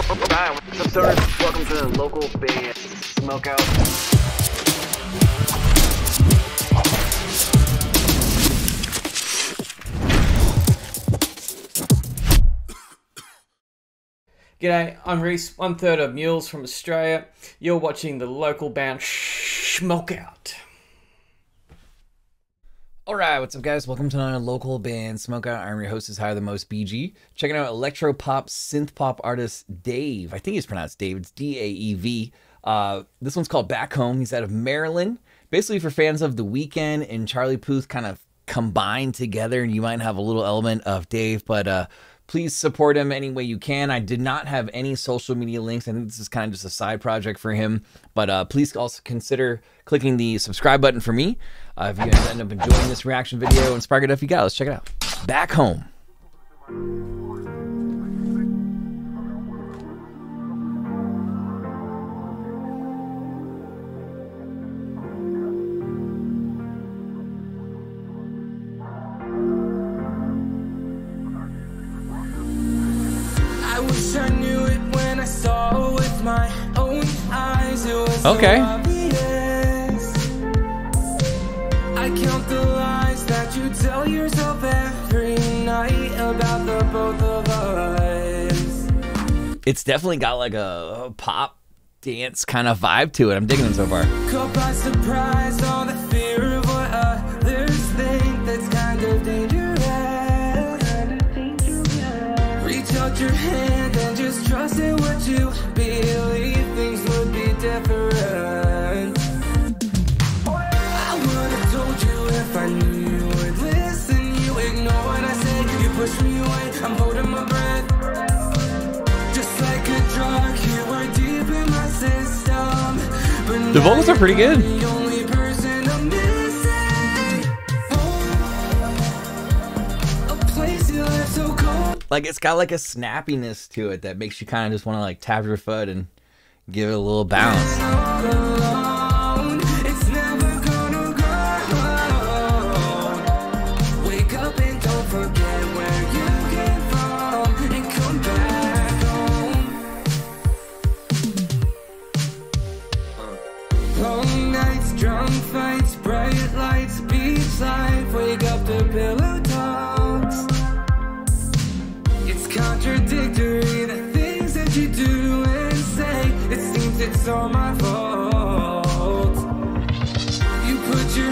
What's up, stoners? Welcome to the local Band Smokeout. G'day, I'm Reese, one third of Mules from Australia. You're watching the local band Schmokeout. Alright, what's up guys? Welcome to another local band Smokeout. I'm your host is Higher the Most BG. Checking out electro pop synth pop artist Daev. I think he's pronounced Dave. It's D-A-E-V. Uh, this one's called Back Home. He's out of Maryland. Basically for fans of The Weeknd and Charlie Puth kind of combined together and you might have a little element of Dave, but uh please support him any way you can. I did not have any social media links. I think this is kind of just a side project for him. But uh, please also consider clicking the subscribe button for me. Uh, if you guys end up enjoying this reaction video and spark it up, you got. Let's check it out. Back home. Okay. obvious. I count the lies that you tell yourself every night about the both of us. It's definitely got like a, a pop dance kind of vibe to it. I'm digging it so far. Caught by surprise, all the fear of what others think that's kind of dangerous. Reach out your hand The vocals are pretty good. Like it's got like a snappiness to it that makes you kind of just want to like tap your foot and give it a little bounce.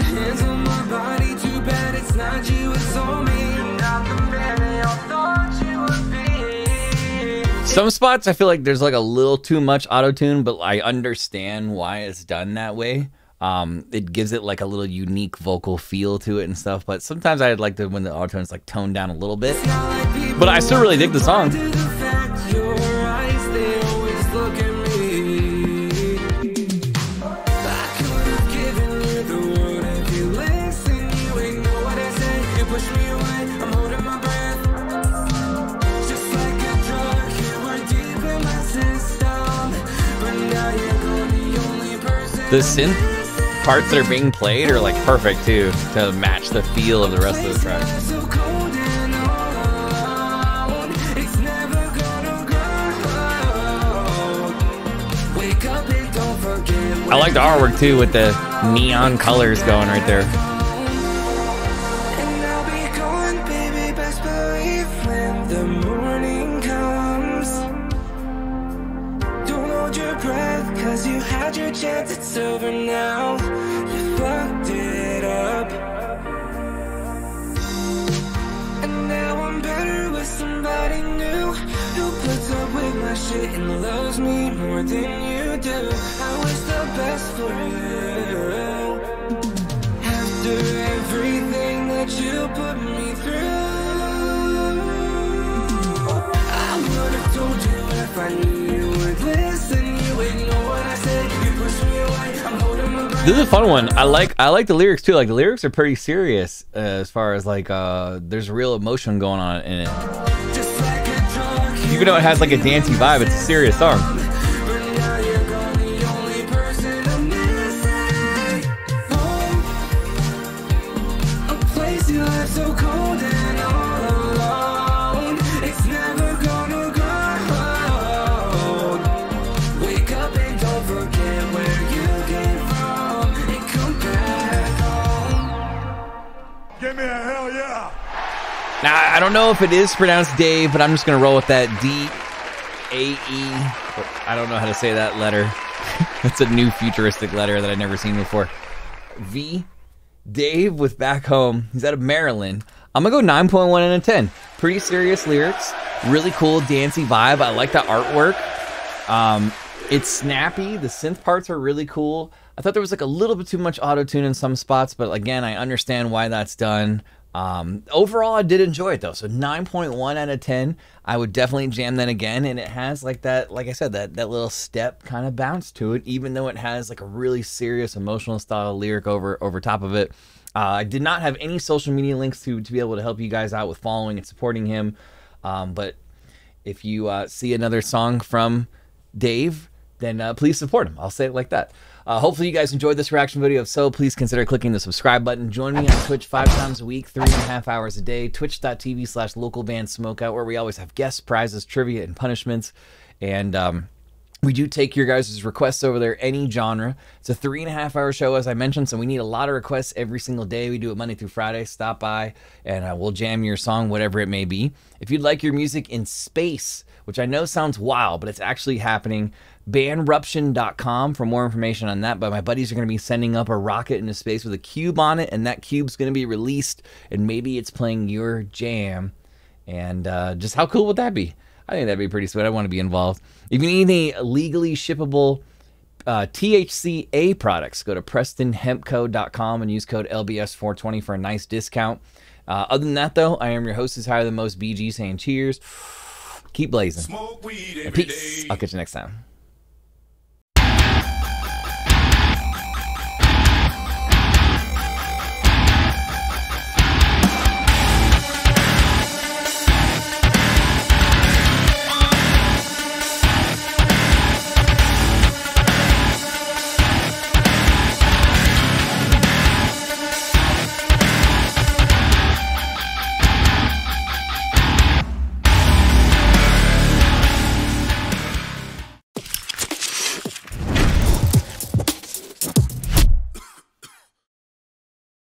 Hands on my body, too bad it's not you, it's all me. Some spots I feel like there's like a little too much auto tune, but I understand why it's done that way. Um, it gives it like a little unique vocal feel to it and stuff. But sometimes I'd like to when the auto tune's like toned down a little bit. But I still really dig the song. The synth parts that are being played are like perfect too to match the feel of the rest of the track. I like the artwork too with the neon colors going right there. Had your chance, it's over now. You fucked it up. And now I'm better with somebody new who puts up with my shit and loves me more than you do. I wish the best for you. This is a fun one. I like I like the lyrics too. Like the lyrics are pretty serious uh, as far as like uh there's real emotion going on in it. Even though it has like a dancey vibe, it's a serious song. Now, I don't know if it is pronounced Dave, but I'm just going to roll with that D A E. I don't know how to say that letter. That's a new futuristic letter that I've never seen before. V. Daev with Back Home. He's out of Maryland. I'm going to go 9.1 out of 10. Pretty serious lyrics. Really cool, dancey vibe. I like the artwork. Um, it's snappy. The synth parts are really cool. I thought there was like a little bit too much auto tune in some spots, but again, I understand why that's done. Um, overall, I did enjoy it though. So 9.1 out of 10. I would definitely jam that again. And it has like that, like I said, that, that little step kind of bounce to it, even though it has like a really serious emotional style lyric over, over top of it. Uh, I did not have any social media links to, to be able to help you guys out with following and supporting him. Um, but if you uh, see another song from Daev, then uh, please support him. I'll say it like that. Uh, hopefully, you guys enjoyed this reaction video. If so, please consider clicking the subscribe button. Join me on Twitch five times a week, three and a half hours a day. Twitch.tv slash local band smokeout, where we always have guests, prizes, trivia, and punishments. And um, we do take your guys' requests over there, any genre. It's a three and a half hour show, as I mentioned, so we need a lot of requests every single day. We do it Monday through Friday. Stop by and uh, we'll jam your song, whatever it may be. If you'd like your music in space, which I know sounds wild, but it's actually happening, banruption.com for more information on that. But my buddies are going to be sending up a rocket into space with a cube on it, and that cube's going to be released, and maybe it's playing your jam. And uh, just how cool would that be? I think that'd be pretty sweet. I want to be involved. If you need any legally shippable uh, THCA products, go to PrestonHempCo.com and use code LBS420 for a nice discount. Uh, other than that, though, I am your host, is higher than most BG, saying cheers. Keep blazing. Smoke weed And peace. day. I'll catch you next time.